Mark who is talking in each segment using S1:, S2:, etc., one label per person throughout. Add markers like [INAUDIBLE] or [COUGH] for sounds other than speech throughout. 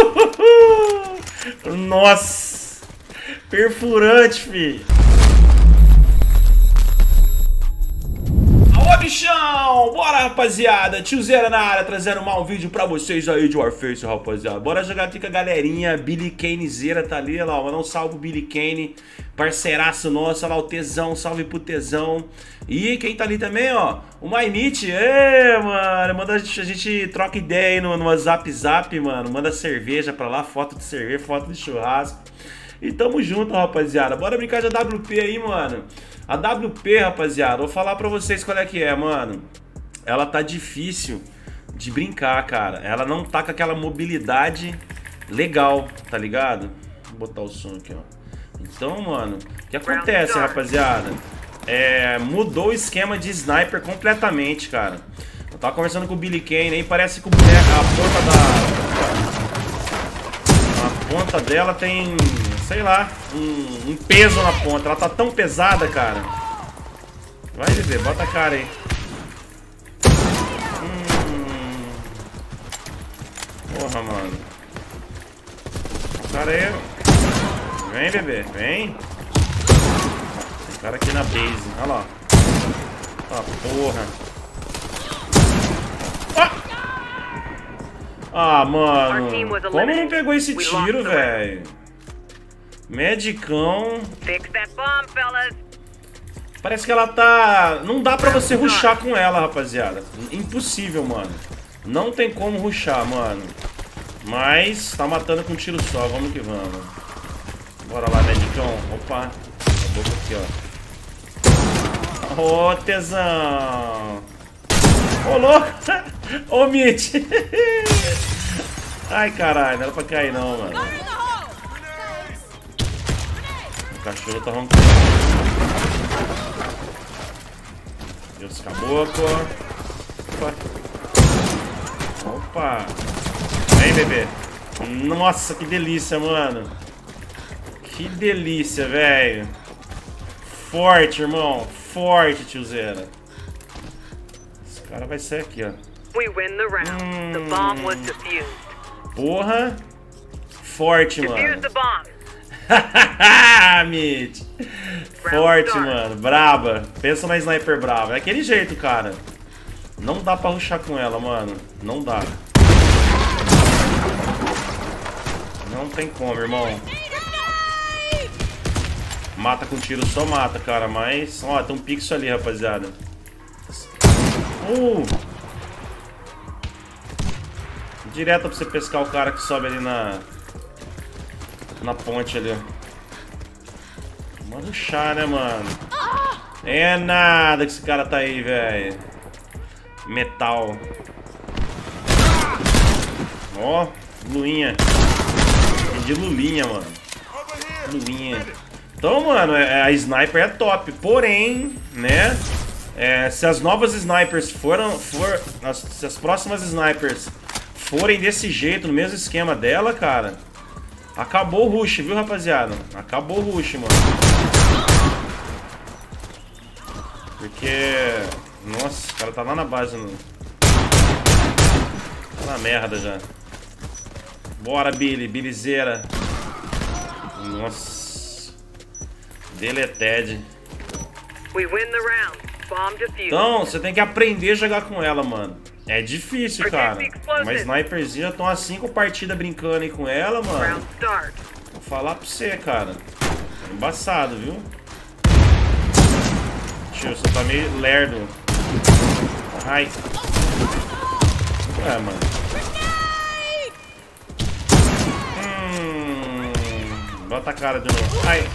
S1: [LAUGHS] Nossa! Perfurante, fi! Bichão! Bora, rapaziada! Tio Zera na área, trazendo mais um vídeo pra vocês aí de Warface, rapaziada. Bora jogar aqui com a galerinha. Billy Kane Zera tá ali, olha lá, mandar um salve Billy Kane. Parceiraço nosso, olha lá o Tesão, salve pro Tesão. E quem tá ali também, ó, o Maimite. Ê, mano, manda a gente, a gente troca ideia aí no, no WhatsApp Zap, mano. Manda cerveja pra lá, foto de cerveja, foto de churrasco. E tamo junto, rapaziada. Bora brincar de AWP aí, mano. A WP, rapaziada, vou falar pra vocês qual é que é, mano. Ela tá difícil de brincar, cara. Ela não tá com aquela mobilidade legal, tá ligado? Vou botar o som aqui, ó. Então, mano, o que acontece, rapaziada? É, mudou o esquema de sniper completamente, cara. Eu tava conversando com o Billy Kane aí, parece que o boneco, a ponta da... A ponta dela tem, sei lá, um, um, peso na ponta. Ela tá tão pesada, cara. Vai, bebê, bota a cara aí. Hum... Porra, mano. O cara aí... Vem, bebê, vem. Tem cara aqui na base. Olha lá. Ah, porra. Ah, mano. Como não pegou esse tiro, velho? Medicão. Parece que ela tá... Não dá pra você ruxar com ela, rapaziada. Impossível, mano. Não tem como ruxar, mano. Mas tá matando com um tiro só. Vamos que vamos. Bora lá, medicão. Opa. Acabou aqui, ó. Ô, oh, tesão. Ô, oh, louco. [LAUGHS] Ô, oh, Mitch. [LAUGHS] Ai, caralho. Não era pra cair, não, mano. Cachorro tá roncando. Deus, caboclo. Opa. Opa. Vem, bebê. Nossa, que delícia, mano. Que delícia, velho. Forte, irmão. Forte, tiozera. Esse cara vai ser aqui, ó. Hum. Porra. Forte, mano. [LAUGHS] Mitch. Forte, mano. Braba. Pensa na sniper brava. É aquele jeito, cara. Não dá pra ruxar com ela, mano. Não dá. Não tem como, irmão. Mata com tiro, só mata, cara. Mas, ó, tem um pixel ali, rapaziada. Uh! Direto pra você pescar o cara que sobe ali na... Na ponte ali, ó. Manda chá, né, mano? É nada que esse cara tá aí, velho. Metal. Ó, luinha. De lulinha, mano. Luinha. Então, mano, é, a sniper é top. Porém, né? É, se as novas snipers foram. For, se as próximas snipers forem desse jeito, no mesmo esquema dela, cara. Acabou o rush, viu, rapaziada? Acabou o rush, mano. Porque. Nossa, o cara tá lá na base. No... Tá na merda já. Bora, Billy, Billyzeira. Nossa. Deleted. Então, você tem que aprender a jogar com ela, mano. É difícil, cara. Uma sniperzinha, já tô há 5 partidas brincando aí com ela, mano. Vou falar pra você, cara. É embaçado, viu? Tio, você tá meio lerdo. Ai. É, mano. Hum, bota a cara de novo. Ai.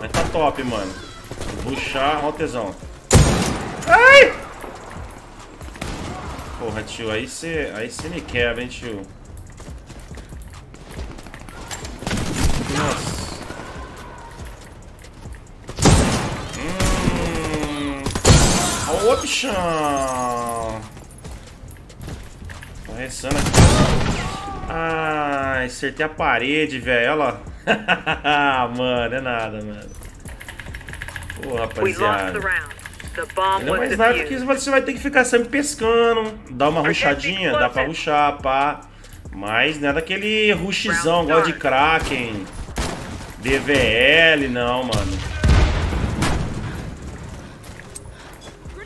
S1: Mas tá top, mano. Puxar, ó o tesão. Porra, tio, aí você aí cê me quebra, hein, tio. Nossa. Hum. Ô, bichão. Ressando aqui. Ai, acertei a parede, velho. Olha lá. [LAUGHS] mano, é nada, mano. Pô, rapaziada. É
S2: was
S1: mais sniper que
S2: defused.
S1: você vai ter que ficar sempre pescando, dar uma ruchadinha, dá pra ruchar, pá. Mas não é daquele rushzão, igual de Kraken, DVL, não, mano. Vou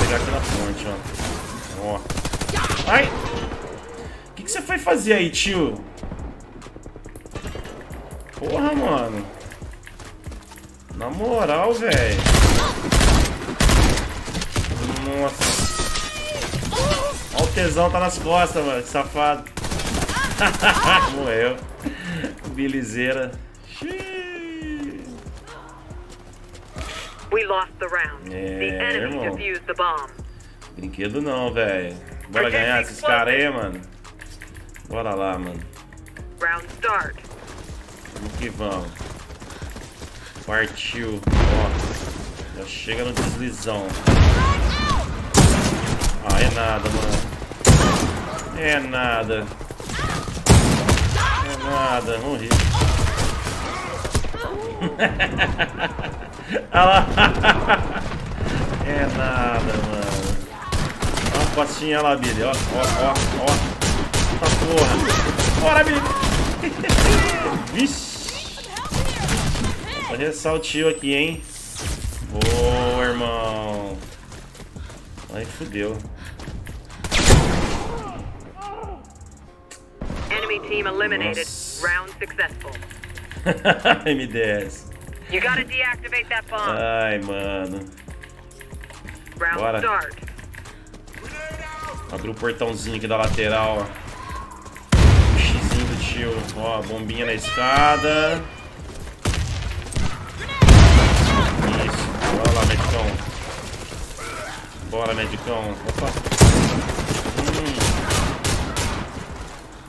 S1: pegar aqui na ponte, ó. Ó. Ai! O que, que você foi fazer aí, tio? Porra, mano. Na moral, velho. Nossa. Ó, o tesão tá nas costas, mano. que Safado. [LAUGHS] Morreu. Bilizeira.
S2: We lost the round.
S1: Yeah,
S2: the enemy
S1: irmão.
S2: defused the bomb.
S1: Brinquedo não, velho. Bora ganhar esses caras aí, mano. Bora lá, mano.
S2: Round start.
S1: Vamos que vamos. Partiu. Ó. Já chega no deslizão. Ah, é nada, mano. É nada. É nada, morri. [LAUGHS] Olha lá. É nada, mano. Olha uma costinha lá, Billy. Ó, ó, ó, ó. Tá porra. Bora, Billy. [LAUGHS] Vixe. Vou ressaltio aqui, hein? Boa, irmão. Aí fudeu.
S2: Enemy team eliminated.
S1: Nossa.
S2: Round successful. [LAUGHS]
S1: MDS.
S2: You gotta deactivate that bomb.
S1: Ai, mano.
S2: Round
S1: bora.
S2: start.
S1: Abriu o portãozinho aqui da lateral, ó. O xizinho do tio. Ó, bombinha na escada. Bora, medicão. Opa. Hum.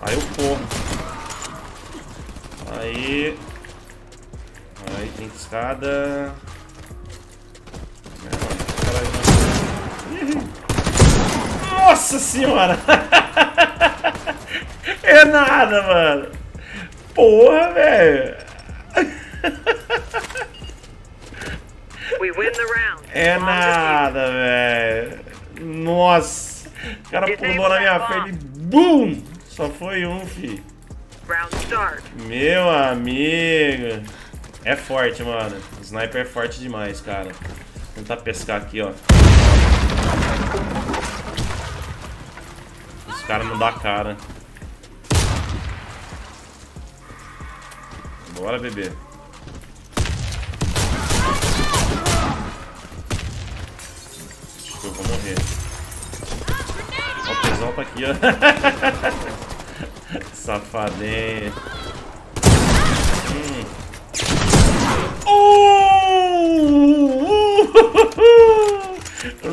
S1: Aí eu corro. Aí. Aí tem escada. Nossa senhora! [LAUGHS] É nada, mano! Porra, velho!
S2: We win the round.
S1: É nada, velho! Nossa! O cara pulou na minha frente e BUM! Só foi um, fi. Meu amigo! É forte, mano. O sniper é forte demais, cara. Vou tentar pescar aqui, ó. Os caras não dá cara. Bora, bebê. Aqui, [LAUGHS] ó. Safadinho. Hum. Uh!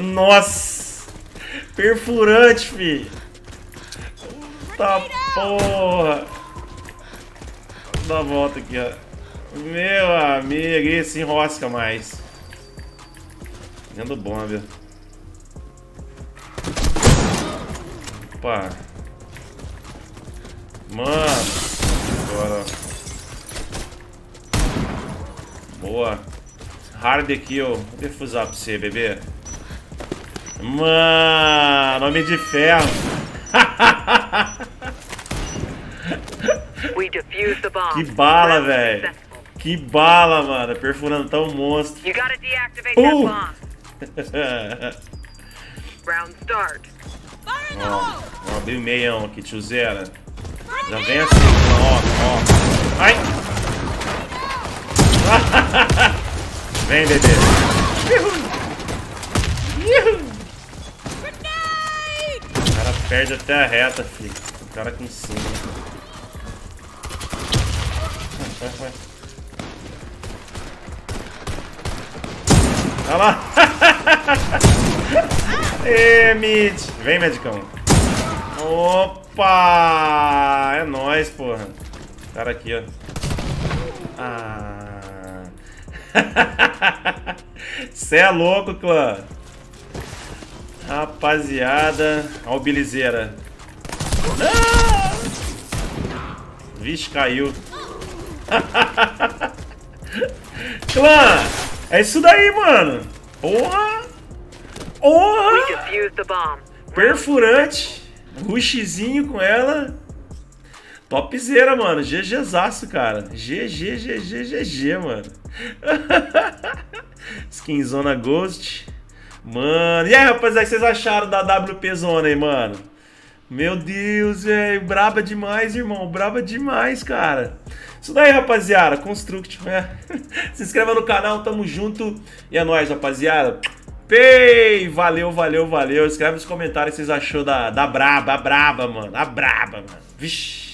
S1: Nossa! Perfurante, fi! Tá porra! Vou dar a volta aqui, ó. Meu amigo, esse enrosca mais. Dentro do bomber. Opa! Mano! Agora. Boa. Hard kill. Vou defusar pra você, bebê. Mano, homem de ferro. Que bala, velho. Que bala, mano. Perfurando tão monstro.
S2: You gotta deactivate
S1: Uh.
S2: that bomb. [LAUGHS] Round start.
S1: Ó, vamos abrir o meião aqui, tio Zera. Já vem assim, ó, ó. Ai! [LAUGHS] vem, bebê. O cara perde até a reta, filho. O cara em cima. Vai, vai, vai. Olha lá! [LAUGHS] [LAUGHS] Ê, mid! Vem, medicão. Opa! É nóis, porra. Cara aqui, ó. Ah. [LAUGHS] Cê é louco, clã. Rapaziada. Ó o Bilizeira. Ah! Vixe, caiu. [LAUGHS] clã! É isso daí, mano. Porra! Porra! Perfurante. Rushzinho com ela. Topzera, mano. GGzaço, cara. GG, GG, GG, mano. [LAUGHS] Skinzona Ghost. Mano. E aí, rapaziada, o que vocês acharam da WP Zona aí, mano? Meu Deus, velho. Braba demais, irmão. Braba demais, cara. Isso daí, rapaziada. Construct, né? [LAUGHS] Se inscreva no canal, tamo junto. E é nóis, rapaziada. Pei! Valeu, valeu, valeu. Escreve nos comentários o que vocês achou da, da braba, a braba, mano. A braba, mano. Vixe.